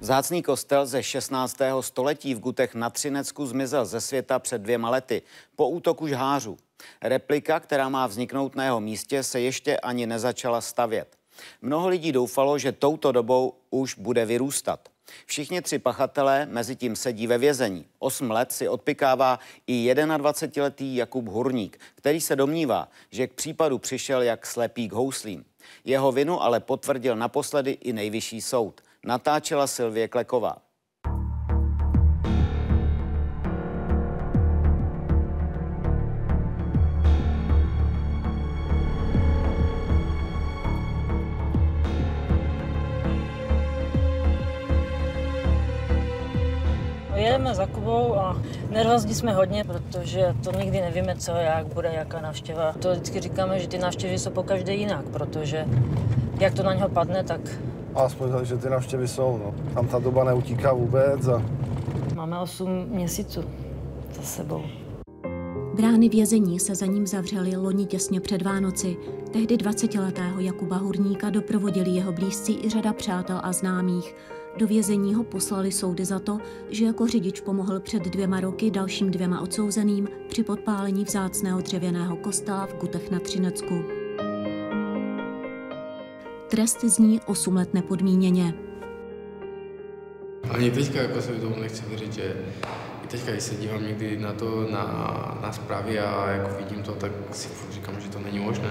Vzácný kostel ze 16. století v Gutech na Třinecku zmizel ze světa před dvěma lety po útoku žhářů. Replika, která má vzniknout na jeho místě, se ještě ani nezačala stavět. Mnoho lidí doufalo, že touto dobou už bude vyrůstat. Všichni tři pachatelé mezi tím sedí ve vězení. Osm let si odpikává i 21-letý Jakub Hurník, který se domnívá, že k případu přišel jak slepý k houslím. Jeho vinu ale potvrdil naposledy i nejvyšší soud. Natáčela Silvie Kleková. Jedeme za Kubou a nervózní jsme hodně, protože to nikdy nevíme, co, jak bude, jaká návštěva. To vždycky říkáme, že ty návštěvy jsou po každé jinak, protože jak to na něho padne, tak... Aspoň že ty návštěvy jsou, no. Tam ta doba neutíká vůbec a... Máme 8 měsíců za sebou. Brány vězení se za ním zavřely loni těsně před Vánoci. Tehdy 20-letého Jakuba Hurníka doprovodili jeho blízcí i řada přátel a známých. Do vězení ho poslali soudy za to, že jako řidič pomohl před dvěma roky dalším dvěma odsouzeným při podpálení vzácného dřevěného kostela v Gutech na Třinecku. Trest zní 8 let nepodmíněně. Ani teďka jako se tomu nechci věřit, že i teďka, když se dívám někdy na to, na, na zprávy a jako vidím to, tak si říkám, že to není možné.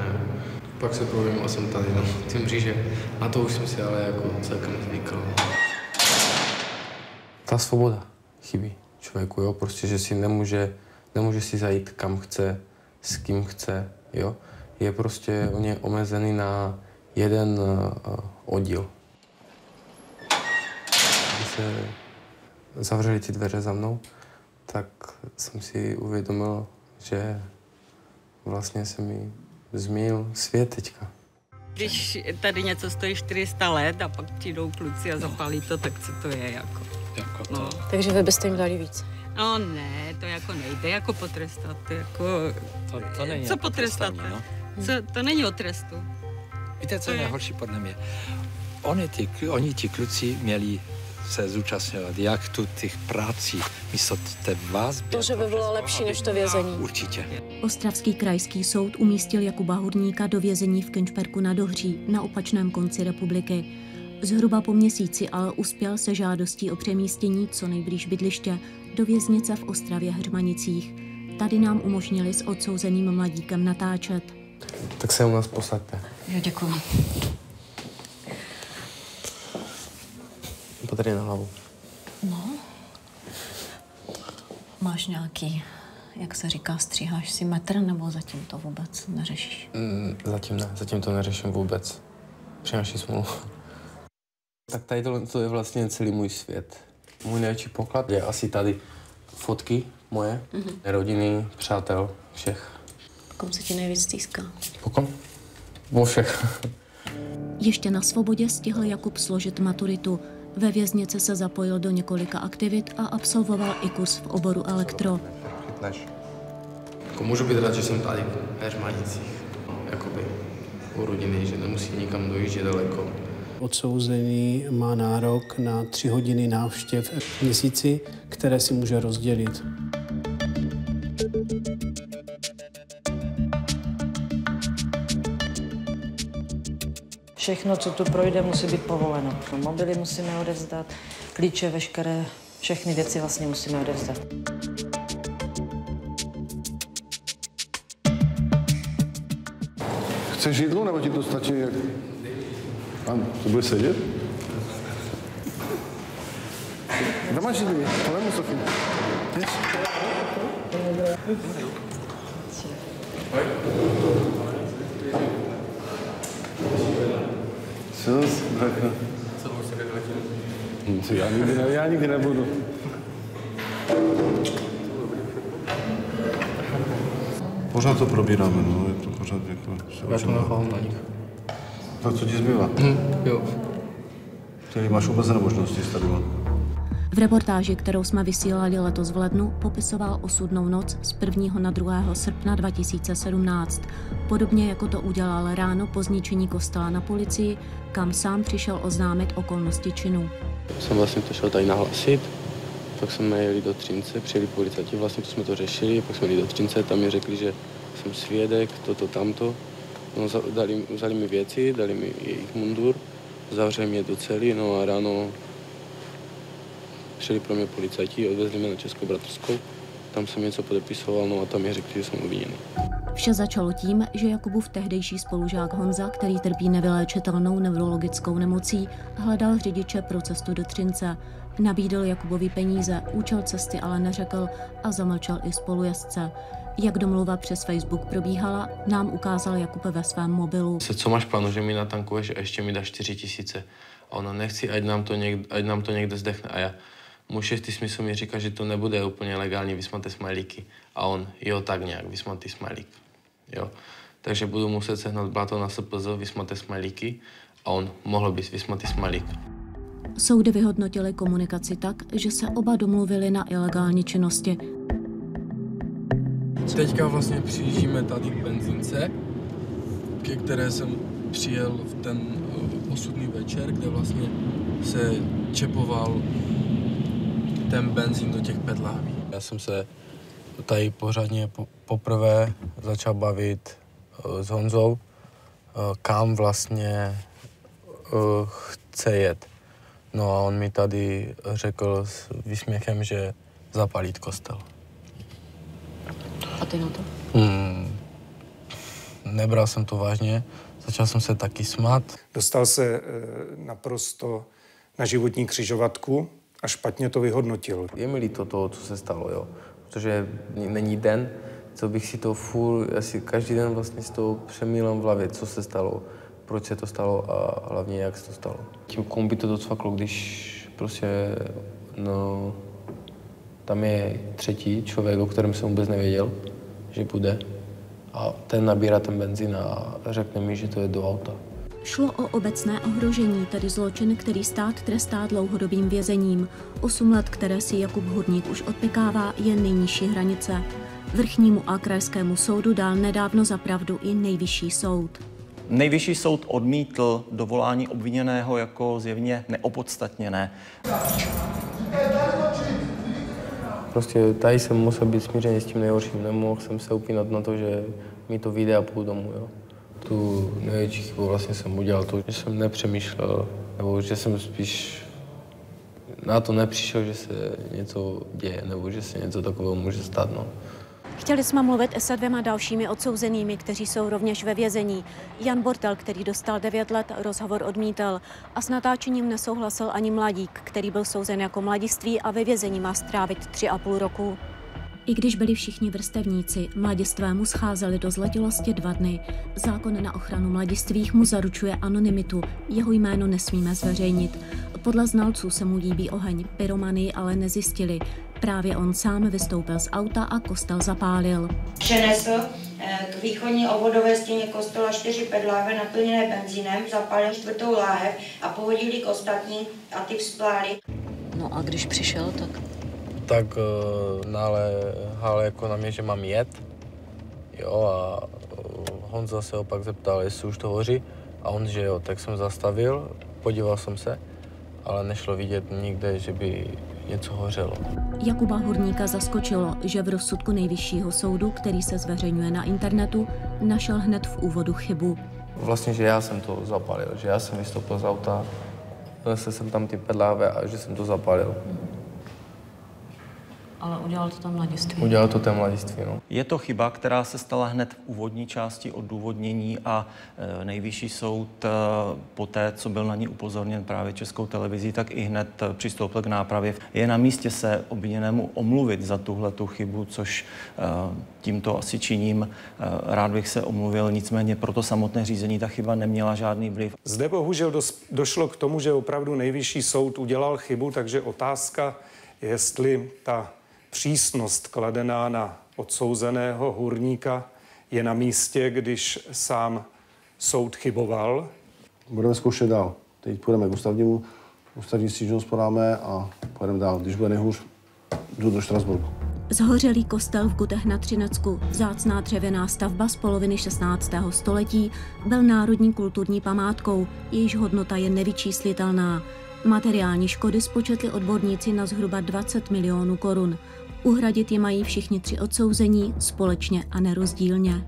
Pak se projevím a jsem tady, no, tím že na to už jsem si ale jako celkem zvykl ta svoboda chybí člověku, jo, prostě, že si nemůže, nemůže si zajít kam chce, s kým chce, jo. Je prostě on je omezený na jeden uh, oddíl. Když se zavřeli ty dveře za mnou, tak jsem si uvědomil, že vlastně se mi změnil svět teďka. Když tady něco stojí 400 let a pak přijdou kluci a zapálí to, tak co to je jako? Jako to... no. Takže vy byste jim dali víc? No ne, to jako nejde jako potrestat, jako... To, to není Co jako potrestat? No? Co, to není o trestu. Víte, co je nejhorší podle mě? Oni, ty, oni ti kluci měli se zúčastňovat, jak tu těch prací místo té vás. To, že by bylo lepší než to vězení. Určitě. Ostravský krajský soud umístil Jakuba Hurníka do vězení v Kenčperku na Dohří na opačném konci republiky. Zhruba po měsíci ale uspěl se žádostí o přemístění co nejblíž bydliště do věznice v Ostravě Hřmanicích. Tady nám umožnili s odsouzeným mladíkem natáčet. Tak se u nás posaďte. Jo, děkuji. Tady na hlavu. No. Máš nějaký, jak se říká, stříháš si metr, nebo zatím to vůbec neřešíš? Mm, zatím ne, zatím to neřeším vůbec. Přináší smůlu. Tak tady to, to je vlastně celý můj svět. Můj největší poklad je asi tady fotky moje, mm-hmm. rodiny, přátel, všech. Kom se ti nejvíc stýská? Pokom? Vo všech. Ještě na svobodě stihl Jakub složit maturitu. Ve věznici se zapojil do několika aktivit a absolvoval i kurz v oboru elektro. Jako můžu být rád, že jsem tady v Heřmanicích, jakoby u rodiny, že nemusí nikam dojíždět daleko. Odsouzený má nárok na tři hodiny návštěv v měsíci, které si může rozdělit. Všechno, co tu projde, musí být povoleno. Mobily musíme odevzdat, klíče, veškeré, všechny věci vlastně musíme odevzdat. Chceš jídlo, nebo ti to stačí? Ano, to bude sedět? Kde máš? To nemůžu, Sofie. Jdeš? Co? Co já nikdy, ne, já nikdy nebudu. Pořád to probíráme, no, je to pořád jako... Já to nechám na nich. Tak co ti zbývá? Mm, jo. Ty máš omezené možnosti s tady. V reportáži, kterou jsme vysílali letos v lednu, popisoval osudnou noc z 1. na 2. srpna 2017. Podobně jako to udělal ráno po zničení kostela na policii, kam sám přišel oznámit okolnosti činu. Jsem vlastně to šel tady nahlásit, pak jsme jeli do Třince, přijeli policajti, vlastně to jsme to řešili, pak jsme jeli do Třince, tam mi řekli, že jsem svědek, toto, tamto. No, dali, vzali mi věci, dali mi jejich mundur, zavřeli mě do cely, no a ráno přijeli pro mě policajti, odvezli mě na Českou bratrskou, tam jsem něco podepisoval, no a tam mi řekli, že jsem obviněný. Vše začalo tím, že Jakubův tehdejší spolužák Honza, který trpí nevyléčitelnou neurologickou nemocí, hledal řidiče pro cestu do Třince. Nabídl Jakubovi peníze, účel cesty ale neřekl a zamlčel i spolujezdce. Jak domluva přes Facebook probíhala, nám ukázal Jakub ve svém mobilu. Se, co máš plánu, že mi natankuješ a ještě mi dáš 4 tisíce? A ona nechci, ať nám to někde, ať nám to někde zdechne. A já, můj šestý smysl mi říká, že to nebude úplně legálně vysmaté smajlíky. A on, jo, tak nějak, vysmatý smajlík. Jo. Takže budu muset sehnat blato na SPZ, vysmaté smajlíky a on mohl být vysmatý smajlík. Soudy vyhodnotily komunikaci tak, že se oba domluvili na ilegální činnosti. Teďka vlastně přijíždíme tady k benzínce, ke které jsem přijel v ten uh, osudný večer, kde vlastně se čepoval ten benzín do těch pedláví. Já jsem se tady pořádně po, poprvé začal bavit uh, s Honzou, uh, kam vlastně uh, chce jet. No a on mi tady řekl s výsměchem, že zapalít kostel. A ty na to? Hmm, nebral jsem to vážně, začal jsem se taky smát. Dostal se naprosto na životní křižovatku a špatně to vyhodnotil. Je mi líto toho, co se stalo, jo. Protože není den, co bych si to furt, asi každý den vlastně si to přemýlám v hlavě, co se stalo, proč se to stalo a hlavně jak se to stalo. Tím komu by to docvaklo, když prostě, no, tam je třetí člověk, o kterém jsem vůbec nevěděl, že bude. A ten nabírá ten benzín a řekne mi, že to je do auta. Šlo o obecné ohrožení, tedy zločin, který stát trestá dlouhodobým vězením. Osm let, které si Jakub Hurník už odpikává, je nejnižší hranice. Vrchnímu a krajskému soudu dal nedávno za pravdu i nejvyšší soud. Nejvyšší soud odmítl dovolání obviněného jako zjevně neopodstatněné. Prostě tady jsem musel být smířený s tím nejhorším. Nemohl jsem se upínat na to, že mi to vyjde a půjdu domů. Jo. Tu největší chybu vlastně jsem udělal to, že jsem nepřemýšlel, nebo že jsem spíš na to nepřišel, že se něco děje, nebo že se něco takového může stát. No. Chtěli jsme mluvit se dvěma dalšími odsouzenými, kteří jsou rovněž ve vězení. Jan Bortel, který dostal 9 let, rozhovor odmítal a s natáčením nesouhlasil ani mladík, který byl souzen jako mladiství a ve vězení má strávit 3,5 roku. I když byli všichni vrstevníci, mladistvému scházeli do zletilosti dva dny. Zákon na ochranu mladistvých mu zaručuje anonymitu, jeho jméno nesmíme zveřejnit. Podle znalců se mu líbí oheň, pyromanii ale nezjistili. Právě on sám vystoupil z auta a kostel zapálil. Přenesl eh, k východní obvodové stěně kostela čtyři pedláve naplněné benzínem, zapálil čtvrtou láhev a pohodili k ostatní a ty vzpláli. No a když přišel, tak tak uh, nalehal jako na mě, že mám jet. Jo, a uh, Honza se opak zeptal, jestli už to hoří. A on, že jo, tak jsem zastavil, podíval jsem se, ale nešlo vidět nikde, že by něco hořelo. Jakuba Hurníka zaskočilo, že v rozsudku nejvyššího soudu, který se zveřejňuje na internetu, našel hned v úvodu chybu. Vlastně, že já jsem to zapalil, že já jsem vystoupil z auta, jsem tam ty pedláve a že jsem to zapalil. Ale udělal to tam mladiství. Udělal to ten mladiství, no. Je to chyba, která se stala hned v úvodní části odůvodnění a e, nejvyšší soud e, poté, co byl na ní upozorněn právě českou televizí, tak i hned e, přistoupil k nápravě. Je na místě se obviněnému omluvit za tuhle tu chybu, což tímto asi činím. Rád bych se omluvil, nicméně pro to samotné řízení ta chyba neměla žádný vliv. Zde bohužel dos- došlo k tomu, že opravdu nejvyšší soud udělal chybu, takže otázka, jestli ta přísnost kladená na odsouzeného hurníka je na místě, když sám soud chyboval. Budeme zkoušet dál. Teď půjdeme k ústavnímu, ústavní stížnost podáme a pojedeme dál. Když bude nejhůř, jdu do Štrasburku. Zhořelý kostel v Gutech na Třinecku, vzácná dřevěná stavba z poloviny 16. století, byl národní kulturní památkou, jejíž hodnota je nevyčíslitelná. Materiální škody spočetli odborníci na zhruba 20 milionů korun. Uhradit je mají všichni tři odsouzení společně a nerozdílně.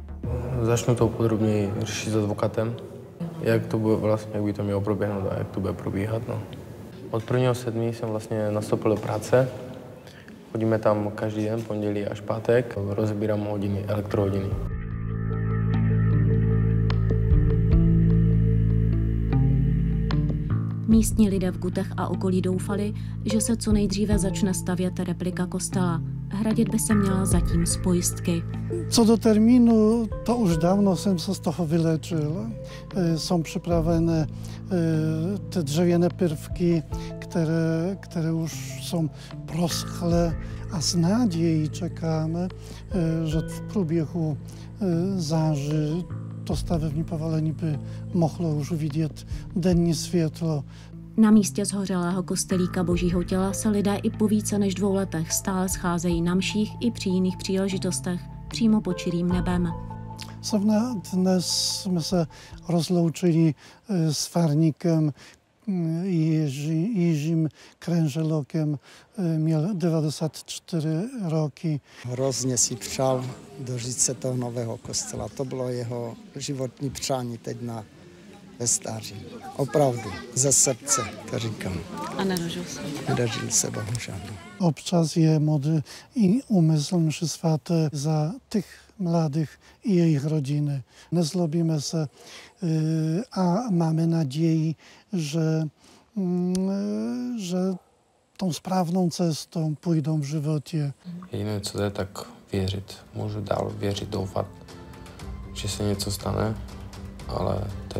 Začnu to podrobněji řešit s advokátem, jak to bude vlastně, jak by to mělo proběhnout a jak to bude probíhat. No. Od 1. 7. jsem vlastně nastoupil do práce. Chodíme tam každý den, pondělí až pátek. Rozbírám hodiny, elektrohodiny. Místní lidé v Gutech a okolí doufali, že se co nejdříve začne stavět replika kostela. Hradit by se měla zatím z pojistky. Co do terminu, to już dawno jsem se z toho vyléčil. E, Są przyprawione e, te drzewiane pyrwki, które, które już są proschle, a z nadziei czekamy, e, że w průběhu září to stavební povolení by mohlo už vidět denní světlo. Na místě zhořelého kostelíka Božího těla se lidé i po více než dvou letech stále scházejí na mších i při jiných příležitostech, přímo pod čirým nebem. Zrovna dnes jsme se rozloučili e, s farníkem Jiří, Jiřím Krężelokiem. Měl 94 roky. Hrozně si přál dožít se toho nového kostela. To bylo jeho životní přání teď na ve stáří. Opravdu, ze srdce, to říkám. A nedožil se. Nedožil se bohužel. Občas je mody i úmysl mszy svaté za tych mladých i jejich rodziny. Nezlobíme se e, a máme naději, že, mm, že tą správnou cestou půjdou v životě. Jediné, co jde, tak věřit. Můžu dál věřit, doufat, že se něco stane, ale to je